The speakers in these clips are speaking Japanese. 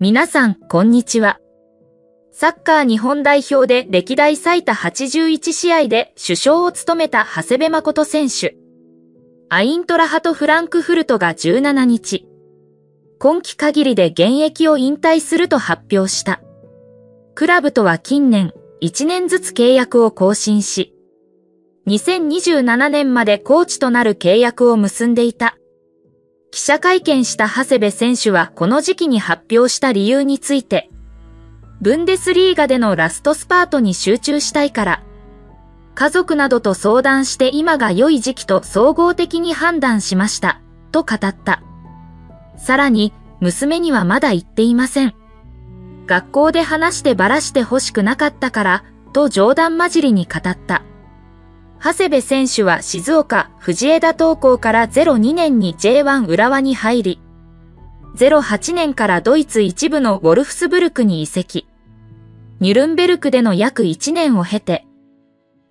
皆さん、こんにちは。サッカー日本代表で歴代最多81試合で首相を務めた長谷部誠選手。アイントラハトフランクフルトが17日、今季限りで現役を引退すると発表した。クラブとは近年、1年ずつ契約を更新し、2027年までコーチとなる契約を結んでいた。記者会見した長谷部選手はこの時期に発表した理由について、ブンデスリーガでのラストスパートに集中したいから、家族などと相談して今が良い時期と総合的に判断しました、と語った。さらに、娘にはまだ言っていません。学校で話してばらして欲しくなかったから、と冗談交じりに語った。長谷部選手は静岡藤枝東高から02年に J1 浦和に入り、08年からドイツ一部のウォルフスブルクに移籍。ニュルンベルクでの約1年を経て、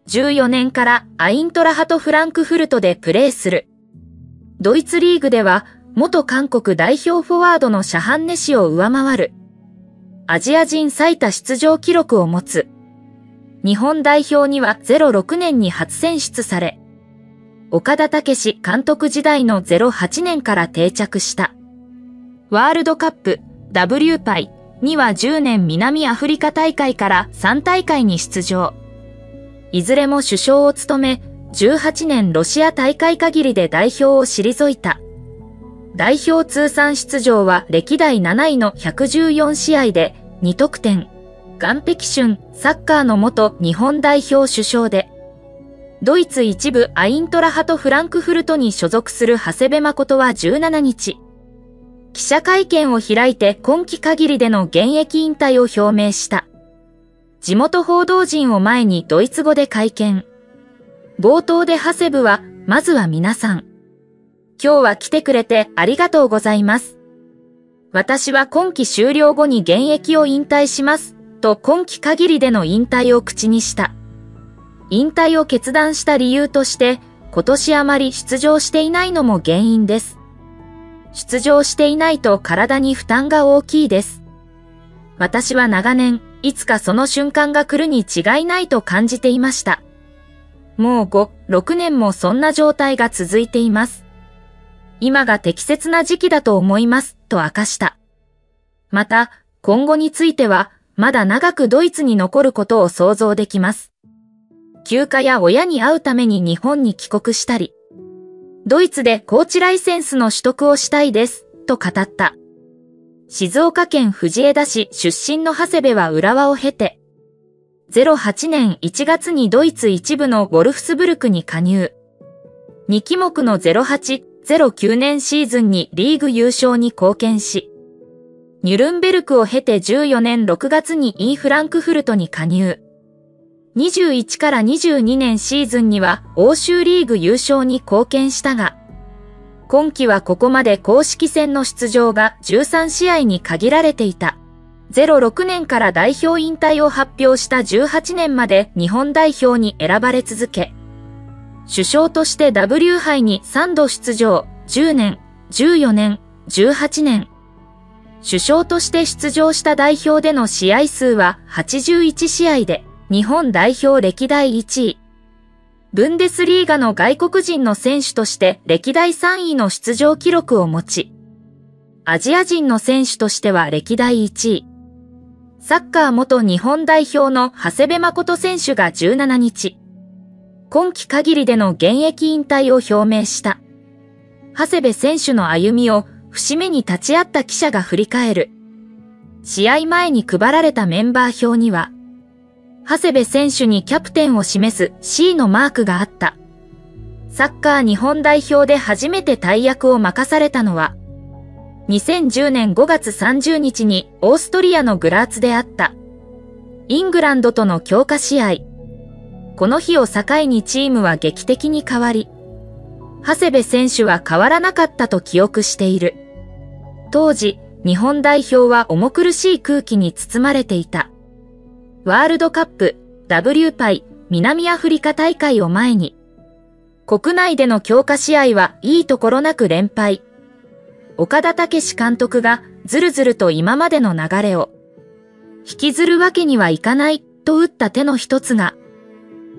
14年からアイントラハトフランクフルトでプレーする。ドイツリーグでは元韓国代表フォワードのシャハンネ氏を上回る。アジア人最多出場記録を持つ。日本代表には06年に初選出され、岡田武史監督時代の08年から定着した。ワールドカップ W パイには10年南アフリカ大会から3大会に出場。いずれも首相を務め、18年ロシア大会限りで代表を退いた。代表通算出場は歴代7位の114試合で2得点。岸壁春、サッカーの元日本代表首相で、ドイツ一部アイントラハトフランクフルトに所属する長谷部誠は17日、記者会見を開いて今季限りでの現役引退を表明した。地元報道陣を前にドイツ語で会見。冒頭でハセブは、まずは皆さん。今日は来てくれてありがとうございます。私は今季終了後に現役を引退します。と今季限りでの引退を口にした。引退を決断した理由として、今年あまり出場していないのも原因です。出場していないと体に負担が大きいです。私は長年、いつかその瞬間が来るに違いないと感じていました。もう5、6年もそんな状態が続いています。今が適切な時期だと思います、と明かした。また、今後については、まだ長くドイツに残ることを想像できます。休暇や親に会うために日本に帰国したり、ドイツでコーチライセンスの取得をしたいです、と語った。静岡県藤枝市出身の長谷部は浦和を経て、08年1月にドイツ一部のウォルフスブルクに加入。2期目の08、09年シーズンにリーグ優勝に貢献し、ニュルンベルクを経て14年6月にイーフランクフルトに加入。21から22年シーズンには欧州リーグ優勝に貢献したが、今季はここまで公式戦の出場が13試合に限られていた。06年から代表引退を発表した18年まで日本代表に選ばれ続け、首相として W 杯に3度出場、10年、14年、18年。首相として出場した代表での試合数は81試合で、日本代表歴代1位。ブンデスリーガの外国人の選手として歴代3位の出場記録を持ち、アジア人の選手としては歴代1位。サッカー元日本代表の長谷部誠選手が17日、今季限りでの現役引退を表明した。長谷部選手の歩みを節目に立ち会った記者が振り返る。試合前に配られたメンバー表には、長谷部選手にキャプテンを示す C のマークがあった。サッカー日本代表で初めて大役を任されたのは、2010年5月30日にオーストリアのグラーツであった。イングランドとの強化試合。この日を境にチームは劇的に変わり、長谷部選手は変わらなかったと記憶している。当時、日本代表は重苦しい空気に包まれていた。ワールドカップ、W パイ、南アフリカ大会を前に、国内での強化試合はいいところなく連敗。岡田武史監督がずるずると今までの流れを引きずるわけにはいかないと打った手の一つが、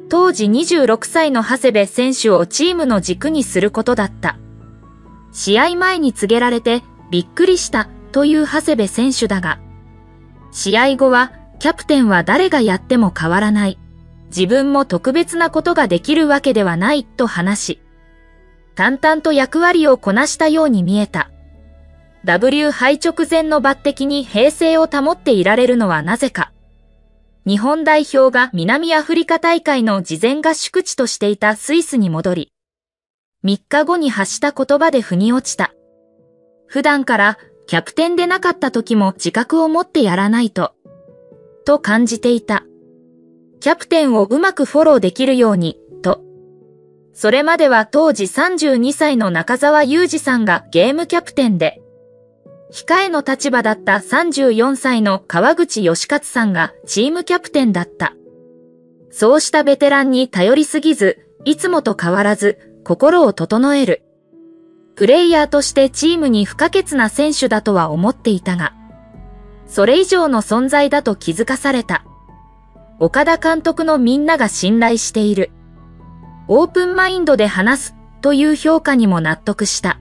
当時26歳の長谷部選手をチームの軸にすることだった。試合前に告げられてびっくりしたという長谷部選手だが、試合後はキャプテンは誰がやっても変わらない。自分も特別なことができるわけではないと話し、淡々と役割をこなしたように見えた。W 敗直前の抜擢に平静を保っていられるのはなぜか。日本代表が南アフリカ大会の事前合宿地としていたスイスに戻り、3日後に発した言葉で腑に落ちた。普段からキャプテンでなかった時も自覚を持ってやらないと、と感じていた。キャプテンをうまくフォローできるように、と。それまでは当時32歳の中澤祐二さんがゲームキャプテンで、控えの立場だった34歳の川口義勝さんがチームキャプテンだった。そうしたベテランに頼りすぎず、いつもと変わらず心を整える。プレイヤーとしてチームに不可欠な選手だとは思っていたが、それ以上の存在だと気づかされた。岡田監督のみんなが信頼している。オープンマインドで話すという評価にも納得した。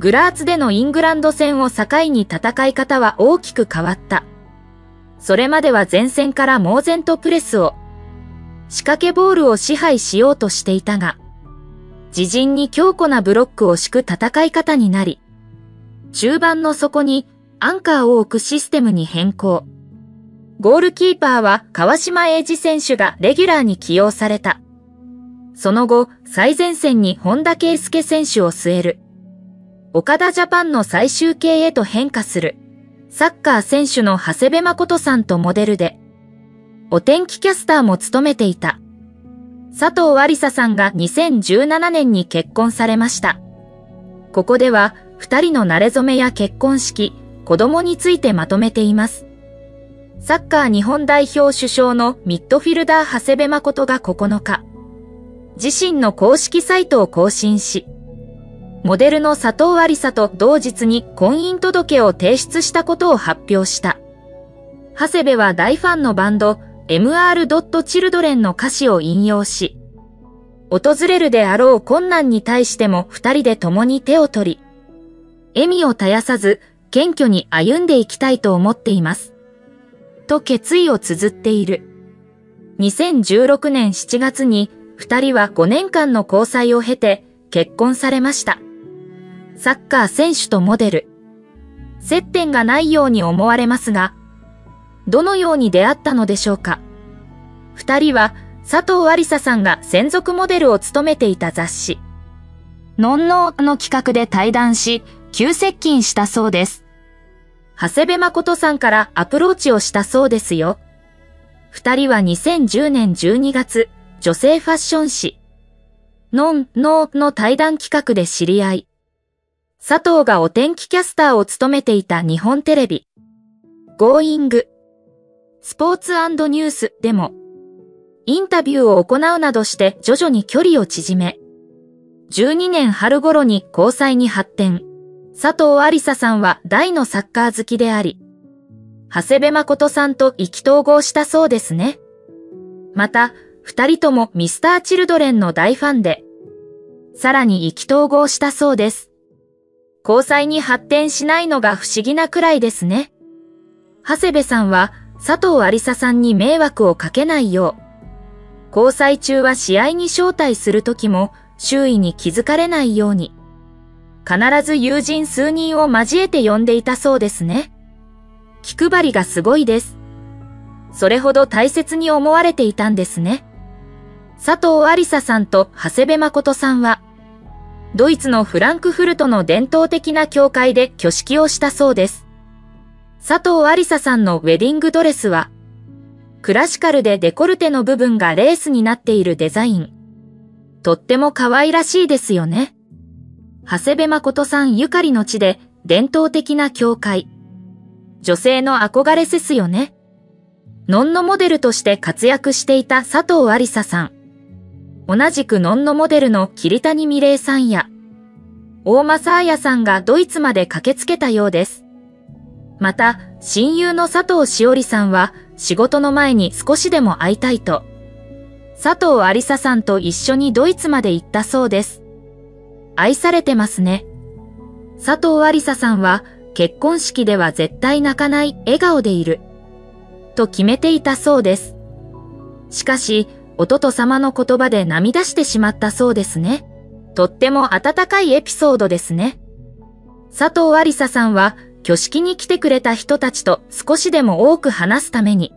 グラーツでのイングランド戦を境に戦い方は大きく変わった。それまでは前線から猛然とプレスを、仕掛けボールを支配しようとしていたが、自陣に強固なブロックを敷く戦い方になり、中盤の底にアンカーを置くシステムに変更。ゴールキーパーは川島英二選手がレギュラーに起用された。その後、最前線に本田圭介選手を据える。岡田ジャパンの最終形へと変化する。サッカー選手の長谷部誠さんとモデルで、お天気キャスターも務めていた。佐藤ありささんが2017年に結婚されました。ここでは、二人の慣れ初めや結婚式、子供についてまとめています。サッカー日本代表首相のミッドフィルダー長谷部誠が9日、自身の公式サイトを更新し、モデルの佐藤ありさと同日に婚姻届を提出したことを発表した。長谷部は大ファンのバンド MR.Children の歌詞を引用し、訪れるであろう困難に対しても二人で共に手を取り、笑みを絶やさず謙虚に歩んでいきたいと思っています。と決意を綴っている。2016年7月に二人は5年間の交際を経て結婚されました。サッカー選手とモデル。接点がないように思われますが、どのように出会ったのでしょうか？二人は佐藤ありささんが専属モデルを務めていた雑誌、ノンノーの企画で対談し、急接近したそうです。長谷部誠さんからアプローチをしたそうですよ。二人は2010年12月、女性ファッション誌、ノンノーの対談企画で知り合い、佐藤がお天気キャスターを務めていた日本テレビ、ゴーイング、スポーツニュースでも、インタビューを行うなどして徐々に距離を縮め、12年春頃に交際に発展、佐藤ありささんは大のサッカー好きであり、長谷部誠さんと意気投合したそうですね。また、二人ともミスターチルドレンの大ファンで、さらに意気投合したそうです。交際に発展しないのが不思議なくらいですね。長谷部さんは佐藤ありささんに迷惑をかけないよう、交際中は試合に招待するときも周囲に気づかれないように、必ず友人数人を交えて呼んでいたそうですね。気配りがすごいです。それほど大切に思われていたんですね。佐藤ありささんと長谷部誠さんは、ドイツのフランクフルトの伝統的な教会で挙式をしたそうです。佐藤ありささんのウェディングドレスは、クラシカルでデコルテの部分がレースになっているデザイン。とっても可愛らしいですよね。長谷部誠さんゆかりの地で伝統的な教会。女性の憧れですよね。ノンノモデルとして活躍していた佐藤ありささん。同じくノンノモデルの桐谷美玲さんや、大間彩さんがドイツまで駆けつけたようです。また、親友の佐藤しおりさんは、仕事の前に少しでも会いたいと、佐藤ありささんと一緒にドイツまで行ったそうです。愛されてますね。佐藤ありささんは、結婚式では絶対泣かない笑顔でいる。と決めていたそうです。しかし、弟様の言葉で涙してしまったそうですね。とっても温かいエピソードですね。佐藤ありささんは、挙式に来てくれた人たちと少しでも多く話すために、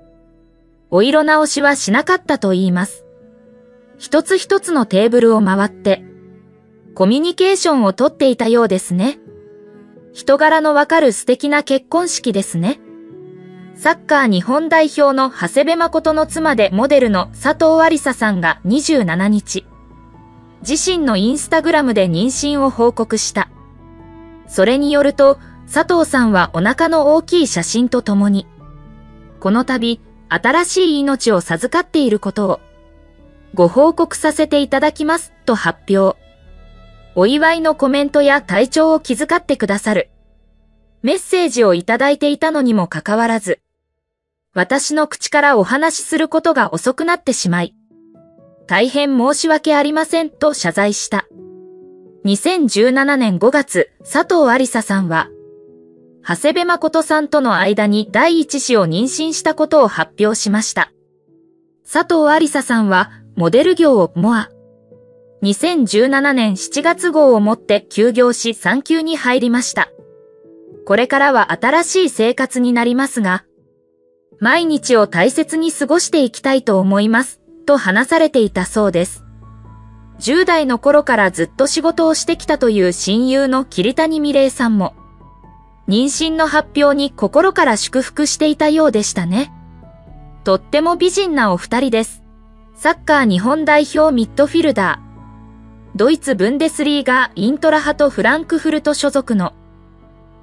お色直しはしなかったと言います。一つ一つのテーブルを回って、コミュニケーションをとっていたようですね。人柄のわかる素敵な結婚式ですね。サッカー日本代表の長谷部誠の妻でモデルの佐藤ありささんが27日、自身のインスタグラムで妊娠を報告した。それによると、佐藤さんはお腹の大きい写真とともに、この度、新しい命を授かっていることを、ご報告させていただきますと発表。お祝いのコメントや体調を気遣ってくださる。メッセージをいただいていたのにもかかわらず、私の口からお話しすることが遅くなってしまい、大変申し訳ありませんと謝罪した。2017年5月、佐藤ありささんは、長谷部誠さんとの間に第一子を妊娠したことを発表しました。佐藤ありささんは、モデル業をモア。2017年7月号をもって休業し産休に入りました。これからは新しい生活になりますが、毎日を大切に過ごしていきたいと思います、と話されていたそうです。10代の頃からずっと仕事をしてきたという親友の桐谷美玲さんも、妊娠の発表に心から祝福していたようでしたね。とっても美人なお二人です。サッカー日本代表ミッドフィルダー。ドイツブンデスリーガーイントラハトフランクフルト所属の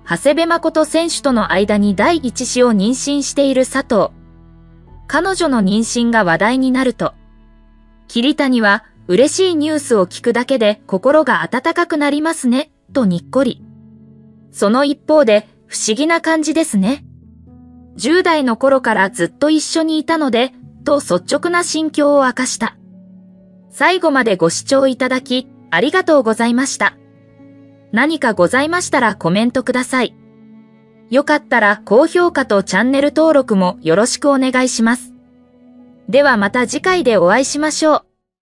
長谷部誠選手との間に第一子を妊娠している佐藤。彼女の妊娠が話題になると、桐谷は嬉しいニュースを聞くだけで心が温かくなりますね、とにっこり。その一方で不思議な感じですね。10代の頃からずっと一緒にいたので、と率直な心境を明かした。最後までご視聴いただき、ありがとうございました。何かございましたらコメントください。よかったら高評価とチャンネル登録もよろしくお願いします。ではまた次回でお会いしましょう。